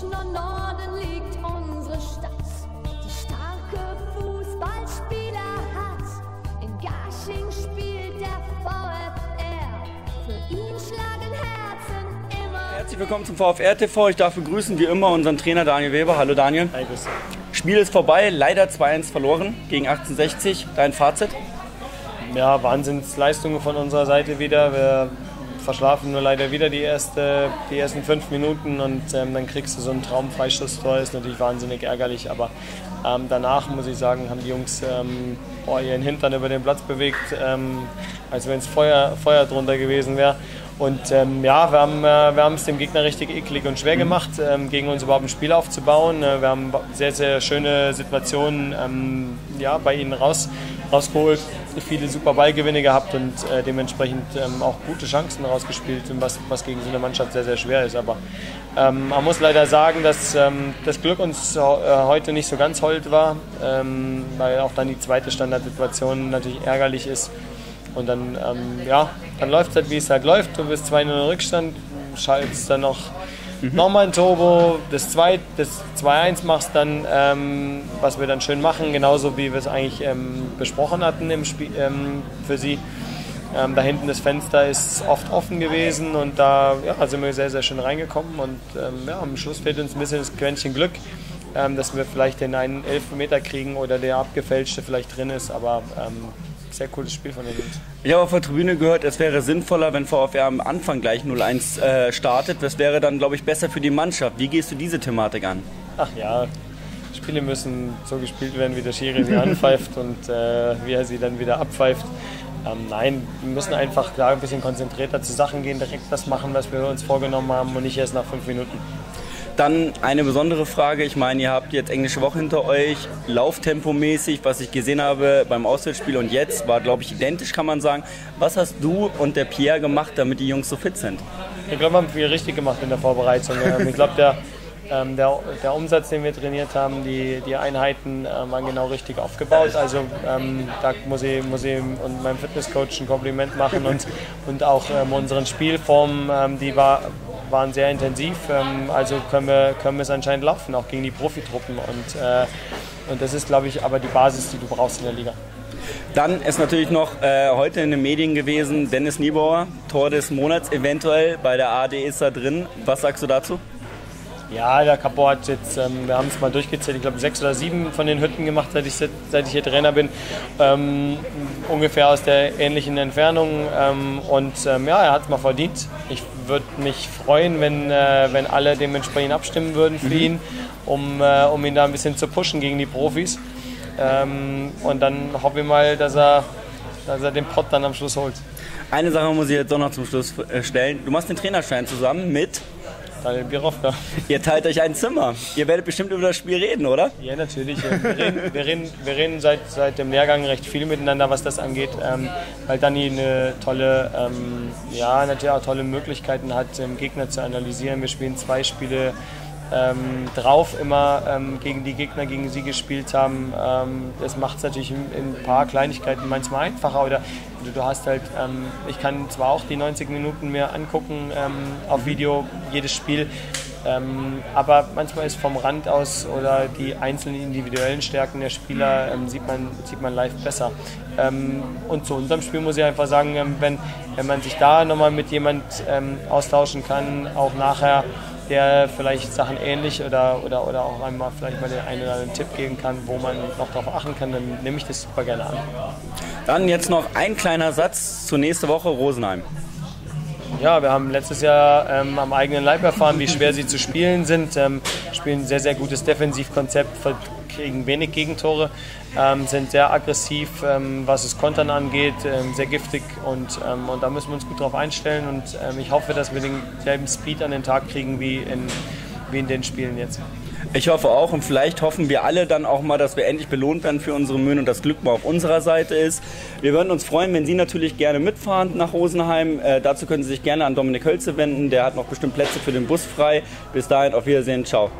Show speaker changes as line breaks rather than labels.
Münchner Norden liegt unsere Stadt, die starke Fußballspieler hat. In Garching spielt der VfR, für ihn schlagen Herzen immer.
Herzlich willkommen zum VfR TV. Ich darf begrüßen wie immer unseren Trainer Daniel Weber. Hallo Daniel.
Hi, grüß dich.
Spiel ist vorbei, leider 2-1 verloren gegen 1860. Dein Fazit?
Ja, Wahnsinnsleistungen von unserer Seite wieder. Wir verschlafen nur leider wieder die, erste, die ersten fünf Minuten und ähm, dann kriegst du so einen Traumfreistoßtor. Ist natürlich wahnsinnig ärgerlich, aber ähm, danach muss ich sagen, haben die Jungs ähm, boah, ihren Hintern über den Platz bewegt, ähm, als wenn es Feuer, Feuer drunter gewesen wäre. Und ähm, ja, wir haben, äh, wir es dem Gegner richtig eklig und schwer gemacht, ähm, gegen uns überhaupt ein Spiel aufzubauen. Äh, wir haben sehr, sehr schöne Situationen ähm, ja, bei ihnen raus, rausgeholt, viele super Ballgewinne gehabt und äh, dementsprechend ähm, auch gute Chancen rausgespielt, was, was gegen so eine Mannschaft sehr, sehr schwer ist. Aber ähm, man muss leider sagen, dass ähm, das Glück uns äh, heute nicht so ganz hold war, ähm, weil auch dann die zweite Standardsituation natürlich ärgerlich ist. Und dann, ähm, ja, dann läuft es halt, wie es halt läuft. Du bist 2-0 in Rückstand, schaltest dann noch mhm. nochmal ein Turbo, das 2-1 das 2 machst dann, ähm, was wir dann schön machen, genauso wie wir es eigentlich ähm, besprochen hatten im Spiel ähm, für sie. Ähm, da hinten das Fenster ist oft offen gewesen und da ja, sind wir sehr, sehr schön reingekommen. Und ähm, ja, am Schluss fehlt uns ein bisschen das Quäntchen Glück, ähm, dass wir vielleicht den einen Elfmeter kriegen oder der abgefälschte vielleicht drin ist. Aber sehr cooles Spiel von den Jungs.
Ich habe auf der Tribüne gehört, es wäre sinnvoller, wenn VfR am Anfang gleich 0-1 äh, startet. Das wäre dann, glaube ich, besser für die Mannschaft. Wie gehst du diese Thematik an?
Ach ja, Spiele müssen so gespielt werden, wie der Schiri sie anpfeift und äh, wie er sie dann wieder abpfeift. Ähm, nein, wir müssen einfach klar ein bisschen konzentrierter zu Sachen gehen, direkt das machen, was wir uns vorgenommen haben und nicht erst nach fünf Minuten.
Dann eine besondere Frage. Ich meine, ihr habt jetzt englische Woche hinter euch. Lauftempomäßig, was ich gesehen habe beim Auswärtsspiel und jetzt, war, glaube ich, identisch, kann man sagen. Was hast du und der Pierre gemacht, damit die Jungs so fit sind?
Ich glaube, wir haben viel richtig gemacht in der Vorbereitung. Ähm, ich glaube, der, ähm, der, der, Umsatz, den wir trainiert haben, die, die Einheiten äh, waren genau richtig aufgebaut. Also ähm, da muss ich, muss ich und meinem Fitnesscoach ein Kompliment machen und, und auch ähm, unseren Spielformen, ähm, die war, waren sehr intensiv. Ähm, also können wir, können wir es anscheinend laufen, auch gegen die Profitruppen. Und, äh, und das ist, glaube ich, aber die Basis, die du brauchst in der Liga.
Dann ist natürlich noch äh, heute in den Medien gewesen Dennis Niebauer, Tor des Monats eventuell. Bei der AD ist er drin. Was sagst du dazu?
Ja, der Capo hat jetzt, ähm, wir haben es mal durchgezählt, ich glaube sechs oder sieben von den Hütten gemacht, seit ich, seit ich hier Trainer bin. Ähm, ungefähr aus der ähnlichen Entfernung. Ähm, und ähm, ja, er hat es mal verdient. Ich würde mich freuen, wenn, äh, wenn alle dementsprechend abstimmen würden für mhm. ihn, um, äh, um ihn da ein bisschen zu pushen gegen die Profis. Ähm, und dann hoffe ich mal, dass er, dass er den Pott dann am Schluss holt.
Eine Sache muss ich jetzt doch noch zum Schluss äh, stellen. Du machst den Trainerschein zusammen mit
Daniel Birovka.
Ihr teilt euch ein Zimmer. Ihr werdet bestimmt über das Spiel reden, oder?
Ja, natürlich. Wir reden, wir reden, wir reden seit, seit dem Lehrgang recht viel miteinander, was das angeht, ähm, weil Dani eine tolle, ähm, ja, natürlich auch tolle Möglichkeiten hat, Gegner zu analysieren. Wir spielen zwei Spiele ähm, drauf immer ähm, gegen die Gegner, gegen sie gespielt haben. Ähm, das macht es natürlich in, in, ein paar Kleinigkeiten manchmal einfacher. Oder du, du hast halt, ähm, ich kann zwar auch die 90 Minuten mir angucken ähm, auf Video, jedes Spiel, ähm, aber manchmal ist vom Rand aus oder die einzelnen individuellen Stärken der Spieler sieht, man, sieht man live besser. und zu unserem Spiel muss ich einfach sagen, wenn, wenn man sich da nochmal mit jemand austauschen kann, auch nachher der vielleicht Sachen ähnlich oder, oder, oder auch einmal vielleicht mal den einen oder anderen Tipp geben kann, wo man noch darauf achten kann, dann nehme ich das super gerne an.
Dann jetzt noch ein kleiner Satz zur nächsten Woche Rosenheim.
Ja, wir haben letztes Jahr ähm, am eigenen Leib erfahren, wie schwer sie zu spielen sind. Ähm, spielen ein sehr, sehr gutes Defensivkonzept, kriegen wenig Gegentore, ähm, sind sehr aggressiv, ähm, was das Kontern angeht, ähm, sehr giftig und, ähm, und da müssen wir uns gut drauf einstellen und ähm, ich hoffe, dass wir denselben Speed an den Tag kriegen wie in, wie in den Spielen jetzt.
Ich hoffe auch und vielleicht hoffen wir alle dann auch mal, dass wir endlich belohnt werden für unsere Mühen und das Glück mal auf unserer Seite ist. Wir würden uns freuen, wenn Sie natürlich gerne mitfahren nach Rosenheim. Äh, dazu können Sie sich gerne an Dominik Hölze wenden. Der hat noch bestimmt Plätze für den Bus frei. Bis dahin, auf Wiedersehen. Ciao.